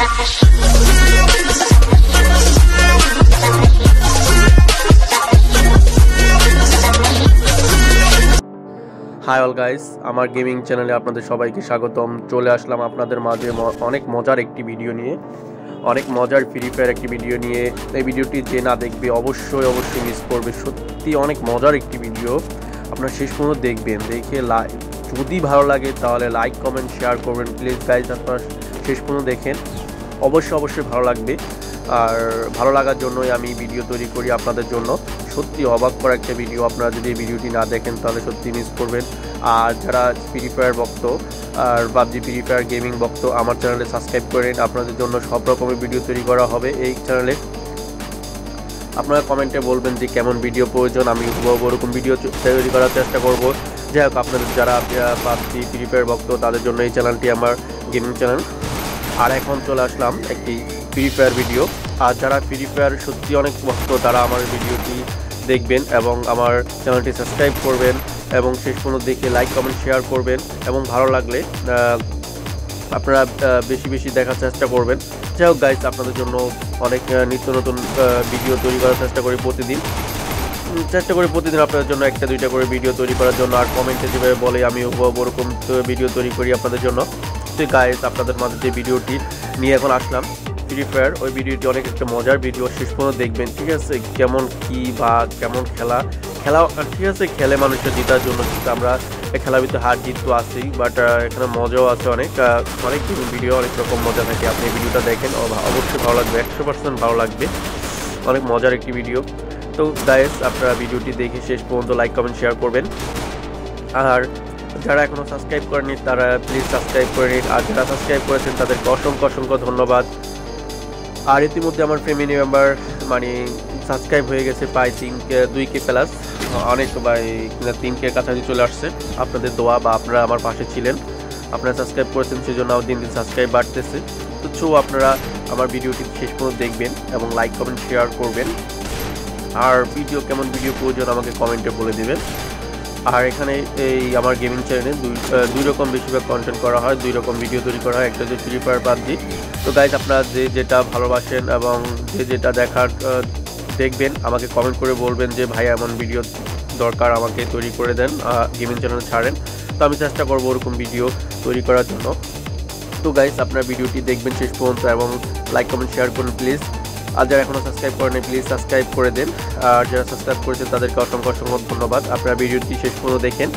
High all guys আমার gaming চ্যানেলে আপনাদের সবাইকে স্বাগতম। চলে আসলাম আপনাদের মাঝে অনেক মজার একটি ভিডিও নিয়ে। অনেক মজার ফ্রি ফায়ার একটি ভিডিও নিয়ে। এই ভিডিওটি যে না দেখবে অবশ্যই অবশ্যই মিস করবে। সত্যি অনেক মজার একটি ভিডিও আপনারা শেষ পর্যন্ত দেখবেন। দেখে লাইক যদি ভালো লাগে তাহলে লাইক কমেন্ট শেয়ার করবেন। প্লিজ গাইজ আপনারা শেষ পর্যন্ত দেখেন। অবশ্যই অবশ্যই ভালো লাগবে। আর ভালো লাগার জন্যই আমি ভিডিও তৈরি করি আপনাদের জন্য। সত্যি অবাক করা একটা ভিডিও আপনারা যদি এই ভিডিওটি না দেখেন, তাহলে সত্যি মিস করবেন। আর যারা ফ্রি ফায়ার ভক্ত, আর পাবজি ফ্রি ফায়ার গেমিং ভক্ত, আমার চ্যানেলে সাবস্ক্রাইব করেন আপনাদের জন্য সব রকমের ভিডিও তৈরি করা হবে এই চ্যানেলে আপনারা কমেন্টে বলবেন যে কেমন ভিডিও প্রয়োজন। আমি ওরকম ভিডিও তৈরি করার চেষ্টা করব। যাই হোক, আপনাদের যারা পাবজি ফ্রি ফায়ার ভক্ত, তাদের জন্য এই চ্যানেলটি আমার গেমিং চ্যানেল আর এখন চলে আসলাম একটি ফ্রি ফায়ার ভিডিও আর যারা ফ্রি ফায়ার সত্যি অনেক ভক্ত, তারা আমার ভিডিওটি দেখবেন এবং আমার চ্যানেলটি সাবস্ক্রাইব করবেন এবং শেষ পর্যন্ত দেখে লাইক কমেন্ট শেয়ার করবেন এবং ভালো লাগলে আপনারা বেশি বেশি দেখার চেষ্টা করবেন। যাই হোক গাইজ আপনাদের জন্য অনেক নিত্য নতুন ভিডিও তৈরি করার চেষ্টা করি প্রতিদিন। চেষ্টা করি প্রতিদিন আপনাদের জন্য একটা দুইটা করে ভিডিও তৈরি করার জন্য। আর কমেন্টে যেভাবে বলে, আমি ওরকম ভিডিও তৈরি করি আপনাদের জন্য। তো গাইজ আপনাদের মাঝে যে ভিডিওটি নিয়ে এখন আসলাম ফ্রি ফায়ার ওই ভিডিওটি অনেক একটা মজার ভিডিও শেষ পর্যন্ত দেখবেন, ঠিক আছে? কেমন কি বা কেমন খেলা? খেলা ঠিক আছে, খেলে মানুষের জেতার জন্য কিন্তু আমরা খেলার ভিতরে হার জিত তো আছেই বাট এখানে মজাও আছে অনেক অনেক ভিডিও অনেক রকম মজা থাকে। আপনি ভিডিওটা দেখেন, অব- অবশ্যই ভালো লাগবে, একশো পার্সেন্ট ভালো লাগবে। অনেক মজার একটি ভিডিও তো গায়েস আপনারা ভিডিওটি দেখে শেষ পর্যন্ত লাইক কমেন্ট শেয়ার করবেন। আর যারা এখনও সাবস্ক্রাইব করেনি তারা প্লিজ সাবস্ক্রাইব করে নিন। আর যারা সাবস্ক্রাইব করেছেন, তাদেরকে অসংখ্য অসংখ্য ধন্যবাদ। আর ইতিমধ্যে আমার ফ্যামিলি মেম্বার মানে সাবস্ক্রাইব হয়ে গেছে প্রায় তিন কে, দুই কে প্লাস অনেক ভাই তিন কে কাছাকাছি চলে আসছে। আপনাদের দোয়া বা আপনারা আমার পাশে ছিলেন। আপনারা সাবস্ক্রাইব করেছেন, সেজন্য দিন দিন সাবস্ক্রাইব বাড়তেছে। তো চো, আপনারা আমার ভিডিওটি শেষ পর্যন্ত দেখবেন এবং লাইক কমেন্ট শেয়ার করবেন। আর ভিডিও কেমন ভিডিও প্রয়োজন আমাকে কমেন্টে বলে দিবেন। আর এখানে এই আমার গেমিং চ্যানেলে দুই দুই রকম বেশিরভাগ কন্টেন্ট করা হয়, দুই রকম ভিডিও তৈরি করা হয়। একটা হচ্ছে ফ্রি ফায়ার পাবজি। তো গাইজ আপনারা যে যেটা ভালোবাসেন এবং যে যেটা দেখার দেখবেন, আমাকে কমেন্ট করে বলবেন যে, ভাই, এমন ভিডিও দরকার আমাকে তৈরি করে দেন গেমিং চ্যানেল ছাড়েন। তো আমি চেষ্টা করব ওরকম ভিডিও তৈরি করার জন্য। তো গাইস আপনার ভিডিওটি দেখবেন শেষ পর্যন্ত এবং লাইক কমেন্ট শেয়ার করুন প্লিজ আর যারা এখনও সাবস্ক্রাইব করেনি প্লিজ সাবস্ক্রাইব করে দেন। আর যারা সাবস্ক্রাইব করেছেন, তাদেরকে অসংখ্য অসংখ্য ধন্যবাদ। আপনারা ভিডিওটি শেষ পর্যন্ত দেখেন।